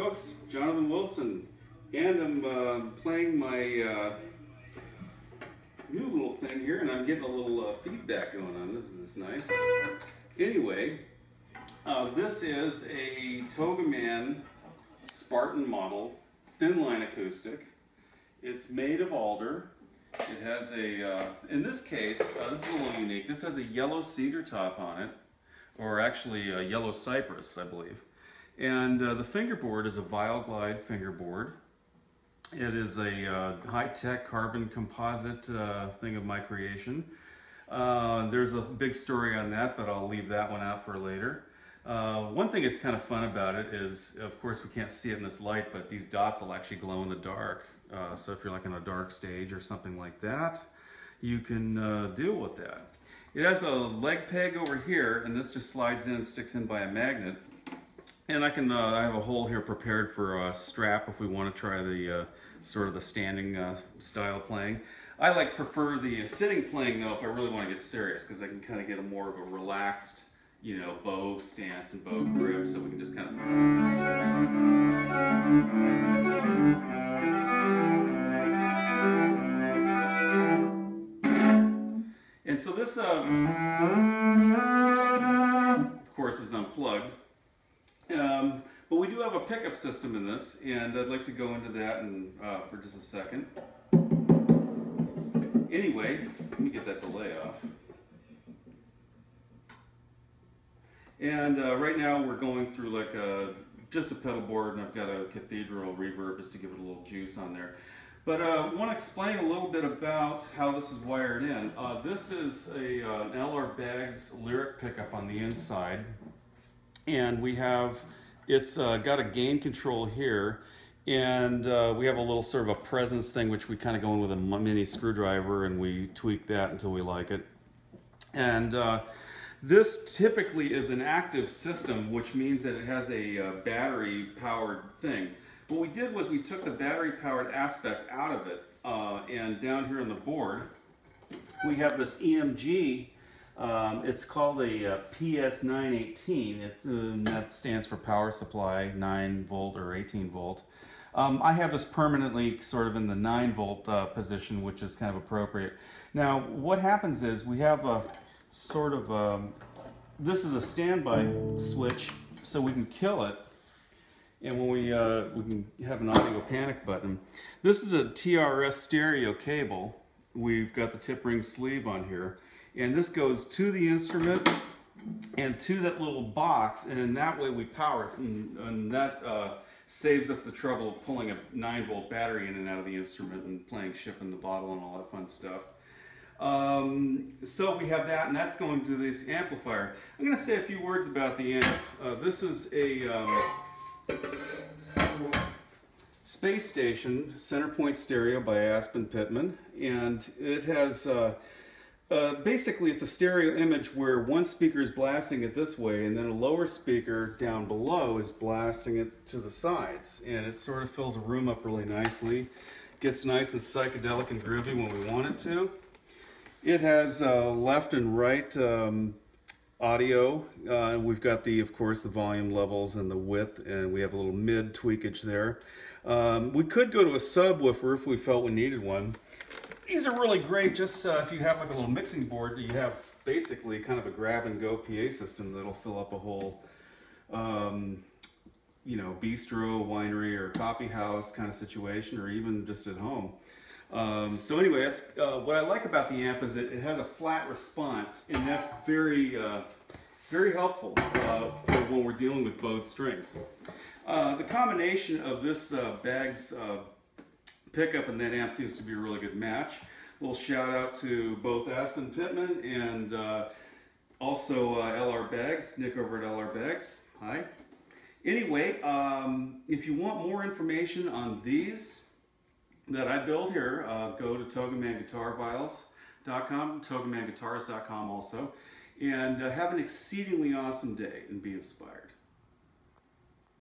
folks, Jonathan Wilson, and I'm uh, playing my uh, new little thing here, and I'm getting a little uh, feedback going on. This is nice. Anyway, uh, this is a Togaman Spartan model, thin line acoustic. It's made of alder. It has a, uh, in this case, this is a little unique. This has a yellow cedar top on it, or actually a yellow cypress, I believe. And uh, the fingerboard is a Viol-Glide fingerboard. It is a uh, high-tech carbon composite uh, thing of my creation. Uh, there's a big story on that, but I'll leave that one out for later. Uh, one thing that's kind of fun about it is, of course, we can't see it in this light, but these dots will actually glow in the dark. Uh, so if you're like on a dark stage or something like that, you can deal with that. It has a leg peg over here, and this just slides in and sticks in by a magnet. And I can, uh, I have a hole here prepared for a strap if we want to try the uh, sort of the standing uh, style playing. I like prefer the sitting playing though if I really want to get serious because I can kind of get a more of a relaxed, you know, bow stance and bow grip so we can just kind of... And so this, uh, of course, is unplugged. Have a pickup system in this, and I'd like to go into that in, uh, for just a second. Anyway, let me get that delay off. And uh, right now we're going through like a, just a pedal board, and I've got a cathedral reverb just to give it a little juice on there. But I uh, want to explain a little bit about how this is wired in. Uh, this is a, uh, an LR Baggs lyric pickup on the inside and we have it's uh, got a gain control here and uh, we have a little sort of a presence thing which we kind of go in with a mini screwdriver and we tweak that until we like it. And uh, this typically is an active system which means that it has a uh, battery powered thing. What we did was we took the battery powered aspect out of it uh, and down here on the board we have this EMG um, it's called a, uh, PS918. It, uh, that stands for power supply, 9 volt or 18 volt. Um, I have this permanently sort of in the 9 volt uh, position, which is kind of appropriate. Now, what happens is we have a sort of, a, um, this is a standby switch, so we can kill it. And when we, uh, we can have an audio panic button. This is a TRS stereo cable. We've got the tip ring sleeve on here. And this goes to the instrument and to that little box, and in that way we power it. And, and that uh, saves us the trouble of pulling a 9 volt battery in and out of the instrument and playing ship in the bottle and all that fun stuff. Um, so we have that, and that's going to this amplifier. I'm going to say a few words about the amp. Uh, this is a um, space station center point stereo by Aspen Pittman, and it has uh, uh, basically, it's a stereo image where one speaker is blasting it this way, and then a lower speaker down below is blasting it to the sides. And it sort of fills a room up really nicely. Gets nice and psychedelic and groovy when we want it to. It has uh, left and right um, audio. Uh, we've got the, of course, the volume levels and the width, and we have a little mid tweakage there. Um, we could go to a subwoofer if we felt we needed one. These are really great just uh, if you have like a little mixing board, you have basically kind of a grab and go PA system that'll fill up a whole, um, you know, bistro, winery, or coffee house kind of situation, or even just at home. Um, so anyway, that's uh, what I like about the amp is it, it has a flat response, and that's very, uh, very helpful uh, for when we're dealing with bowed strings. Uh, the combination of this uh, Baggs pickup and that amp seems to be a really good match. A little shout out to both Aspen Pittman and uh, also uh, LR Baggs, Nick over at LR Baggs. Hi. Anyway, um, if you want more information on these that I build here, uh, go to togamanguitarviols.com, togamanguitars.com also, and uh, have an exceedingly awesome day and be inspired.